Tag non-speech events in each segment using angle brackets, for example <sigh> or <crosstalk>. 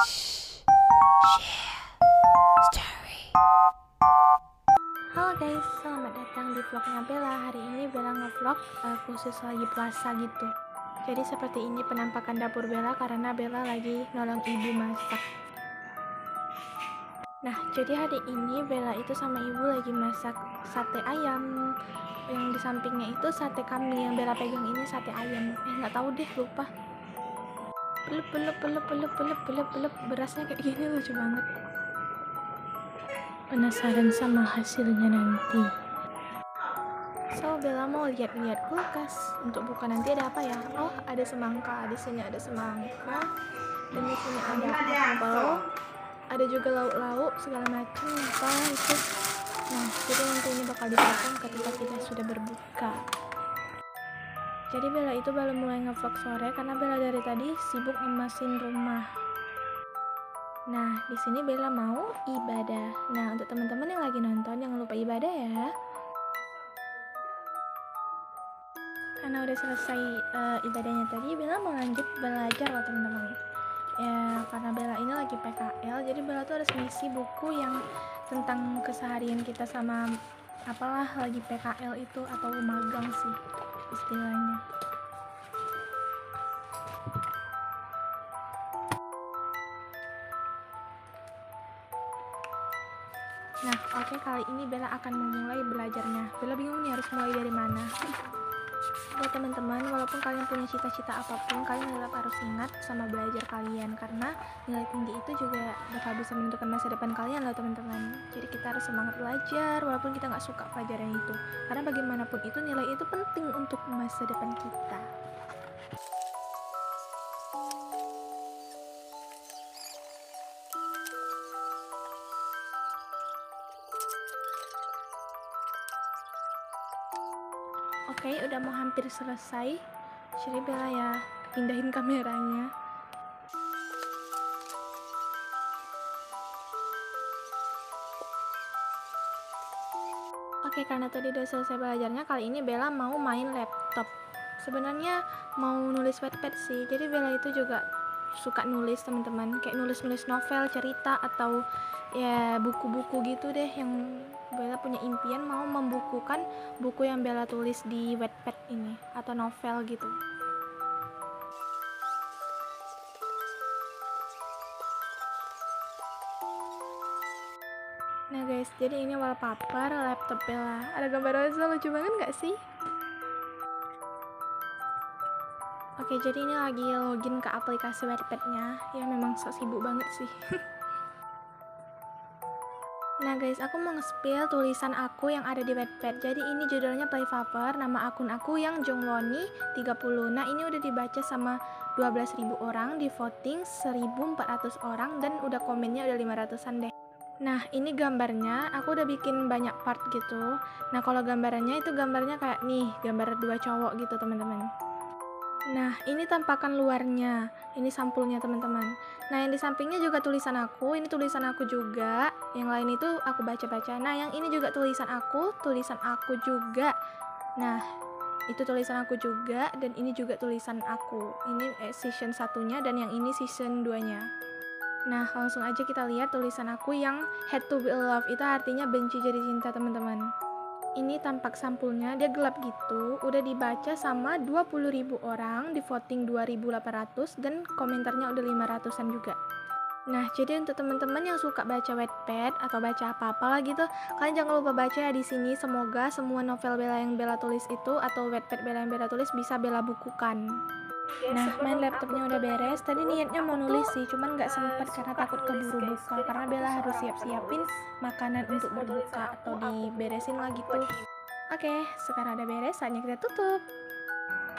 Halo guys, selamat datang di vlognya Bella. Hari ini Bella ngevlog uh, khusus lagi puasa gitu. Jadi seperti ini penampakan dapur Bella karena Bella lagi nolong ibu masak. Nah, jadi hari ini Bella itu sama ibu lagi masak sate ayam. Yang di sampingnya itu sate kambing yang Bella pegang ini sate ayam. Eh nggak tahu deh, lupa. Pelep berasnya kayak gini lucu banget. Penasaran sama hasilnya nanti. So, Bella mau lihat-lihat kulkas untuk buka nanti ada apa ya? Oh, ada semangka. Di sini ada semangka. Dan di sini ada apel. Ada juga lauk-lauk segala macam apa itu. Nah, jadi nanti ini bakal dipotong ketika kita sudah berbuka. Jadi Bella itu baru mulai ngevlog sore karena Bella dari tadi sibuk ngemasin rumah. Nah, di sini Bella mau ibadah. Nah, untuk teman-teman yang lagi nonton jangan lupa ibadah ya. Karena udah selesai uh, ibadahnya tadi, Bella mau lanjut belajar loh teman-teman. Ya, karena Bella ini lagi PKL, jadi Bella tuh harus ngisi buku yang tentang keseharian kita sama apalah lagi PKL itu atau magang sih istilahnya. Nah, oke okay, kali ini Bella akan memulai belajarnya. Bella bingung nih harus mulai dari mana. Buat teman-teman, walaupun kalian punya cita-cita apa pun, kalian tetap harus ingat sama belajar kalian karena nilai tinggi itu juga bakal bisa menentukan masa depan kalian loh teman-teman. Jadi kita harus semangat belajar walaupun kita nggak suka pelajaran itu. Karena bagaimanapun itu nilai itu penting untuk masa depan kita. Oke, okay, udah mau hampir selesai. Jadi Bella ya pindahin kameranya. Oke, okay, karena tadi udah selesai belajarnya, kali ini Bella mau main laptop. Sebenarnya mau nulis Wattpad sih. Jadi Bella itu juga suka nulis teman-teman, kayak nulis-nulis novel, cerita atau ya buku-buku gitu deh yang Bella punya impian mau membukukan buku yang Bella tulis di Wattpad ini atau novel gitu. Nah guys, jadi ini wallpaper laptop Bella. Ada gambar Rosa lucu banget gak sih? Oke, jadi ini lagi login ke aplikasi Wattpad-nya. Ya memang sok sibuk banget sih. <laughs> Nah guys, aku mau nge-spill tulisan aku yang ada di Wattpad. Jadi ini judulnya Playpaper, nama akun aku yang Jongloni 30. Nah, ini udah dibaca sama 12.000 orang, di voting 1.400 orang dan udah komennya udah 500-an deh. Nah, ini gambarnya, aku udah bikin banyak part gitu. Nah, kalau gambarannya itu gambarnya kayak nih, gambar dua cowok gitu, teman-teman. Nah, ini tampakan luarnya. Ini sampulnya, teman-teman. Nah, yang di sampingnya juga tulisan aku. Ini tulisan aku juga. Yang lain itu aku baca-baca. Nah, yang ini juga tulisan aku, tulisan aku juga. Nah, itu tulisan aku juga dan ini juga tulisan aku. Ini season satunya dan yang ini season 2-nya. Nah, langsung aja kita lihat tulisan aku yang had to be love itu artinya benci jadi cinta, teman-teman ini tampak sampulnya dia gelap gitu udah dibaca sama 20.000 orang di voting 2.800 dan komentarnya udah 500an juga Nah, jadi untuk teman-teman yang suka baca Wattpad atau baca apa-apa lah gitu, kalian jangan lupa baca ya di sini. Semoga semua novel Bella yang Bella tulis itu atau Wattpad Bella yang Bella tulis bisa Bella bukukan. Nah, main laptopnya udah beres. Tadi niatnya mau nulis sih, cuman nggak sempet karena takut keburu buka. Karena Bella harus siap-siapin makanan untuk berbuka atau diberesin lagi tuh. Oke, sekarang udah beres, saatnya kita tutup.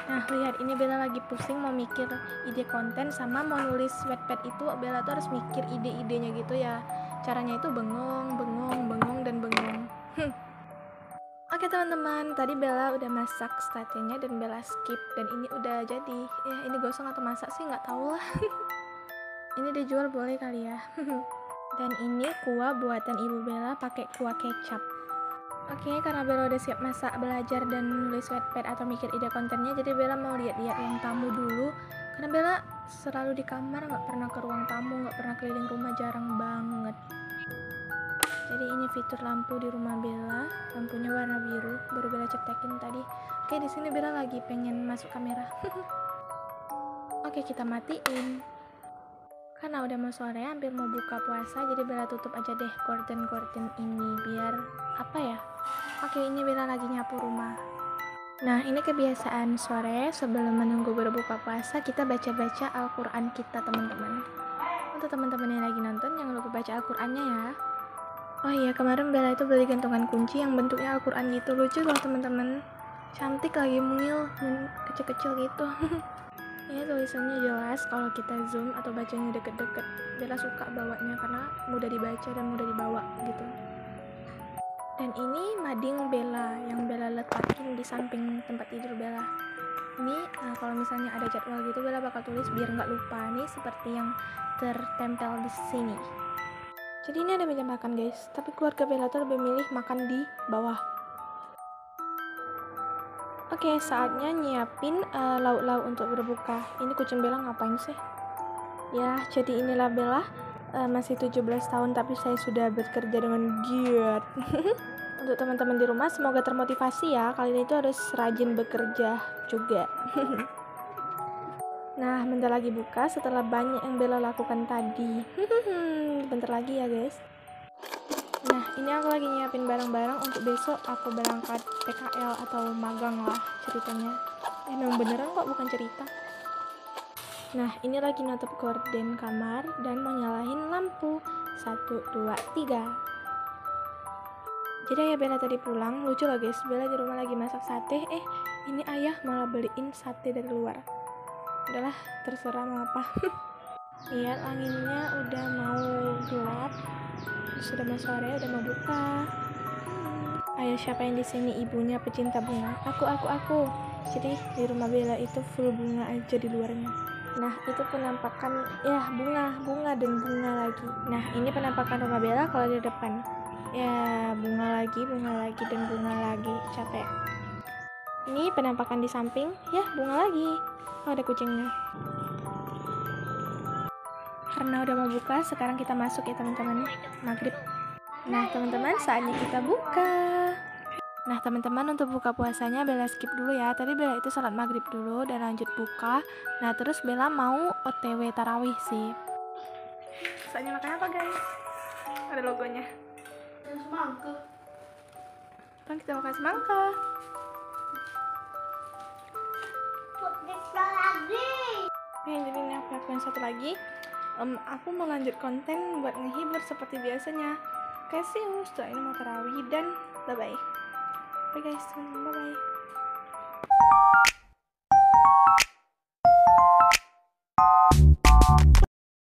Nah, lihat ini Bella lagi pusing mau mikir ide konten sama mau nulis Wattpad itu Bella tuh harus mikir ide-idenya gitu ya. Caranya itu bengong, bengong, bengong dan bengong. Oke teman-teman, tadi Bella udah masak statenya dan Bella skip dan ini udah jadi. Ya ini gosong atau masak sih nggak tahu lah. <laughs> ini dijual boleh kali ya. <laughs> dan ini kuah buatan ibu Bella pakai kuah kecap. Oke, karena Bella udah siap masak, belajar dan nulis Wattpad atau mikir ide kontennya, jadi Bella mau lihat-lihat ruang tamu dulu. Karena Bella selalu di kamar nggak pernah ke ruang tamu nggak pernah keliling rumah jarang banget. Jadi ini fitur lampu di rumah Bella lampunya warna biru baru Bella cetekin tadi. Oke di sini Bella lagi pengen masuk kamera. <laughs> Oke kita matiin. Karena udah mau sore hampir mau buka puasa jadi Bella tutup aja deh gorden-gorden ini biar apa ya oke ini Bella lagi nyapu rumah Nah, ini kebiasaan sore sebelum menunggu berbuka puasa, kita baca-baca Al-Quran kita, teman-teman. Untuk teman-teman yang lagi nonton, jangan lupa baca Al-Qurannya ya. Oh iya, kemarin Bella itu beli gantungan kunci yang bentuknya Al-Quran gitu. Lucu loh, teman-teman. Cantik lagi mungil, kecil-kecil gitu. <laughs> ini tulisannya jelas kalau kita zoom atau bacanya deket-deket. Bella suka bawanya karena mudah dibaca dan mudah dibawa gitu dan ini mading Bella yang Bella letakin di samping tempat tidur Bella. Ini nah kalau misalnya ada jadwal gitu Bella bakal tulis biar nggak lupa. Nih seperti yang tertempel di sini. Jadi ini ada meja makan guys. Tapi keluarga Bella tuh lebih milih makan di bawah. Oke, saatnya nyiapin uh, lauk-lauk untuk berbuka. Ini kucing Bella ngapain sih? Ya, jadi inilah Bella uh, masih 17 tahun tapi saya sudah bekerja dengan giat. <laughs> Untuk teman-teman di rumah semoga termotivasi ya. Kalian itu harus rajin bekerja juga. <laughs> nah, bentar lagi buka setelah banyak yang Bella lakukan tadi. <laughs> bentar lagi ya, guys. Nah, ini aku lagi nyiapin barang-barang untuk besok aku berangkat PKL atau magang lah ceritanya. Emang beneran kok bukan cerita. Nah, ini lagi nutup gorden kamar dan mau nyalahin lampu. Satu, dua, tiga. Jadi ayah Bella tadi pulang, lucu lah guys. Bella di rumah lagi masak sate. Eh, ini ayah malah beliin sate dari luar. Udahlah, terserah mau apa. <laughs> Lihat anginnya udah mau gelap. Sudah mau sore, udah mau buka. Hmm. Ayo siapa yang di sini ibunya pecinta bunga? Aku, aku, aku. Jadi di rumah Bella itu full bunga aja di luarnya. Nah, itu penampakan ya bunga, bunga dan bunga lagi. Nah, ini penampakan rumah Bella kalau di depan. Ya, bunga lagi, bunga lagi dan bunga lagi. Capek. Ini penampakan di samping, ya bunga lagi. Oh, ada kucingnya. Karena udah mau buka, sekarang kita masuk ya teman-teman. Maghrib. Nah, teman-teman, saatnya kita buka. Nah teman-teman untuk buka puasanya Bella skip dulu ya. Tadi Bella itu salat maghrib dulu dan lanjut buka. Nah terus Bella mau otw tarawih sih. Saatnya makan apa guys? Ada logonya. Semangka. Bang kita makan semangka. Nih jadi ini aku lakukan satu lagi. Um, Aku mau lanjut konten buat ngehibur seperti biasanya. Kasih setelah ini mau tarawih dan bye bye Bye guys, bye bye.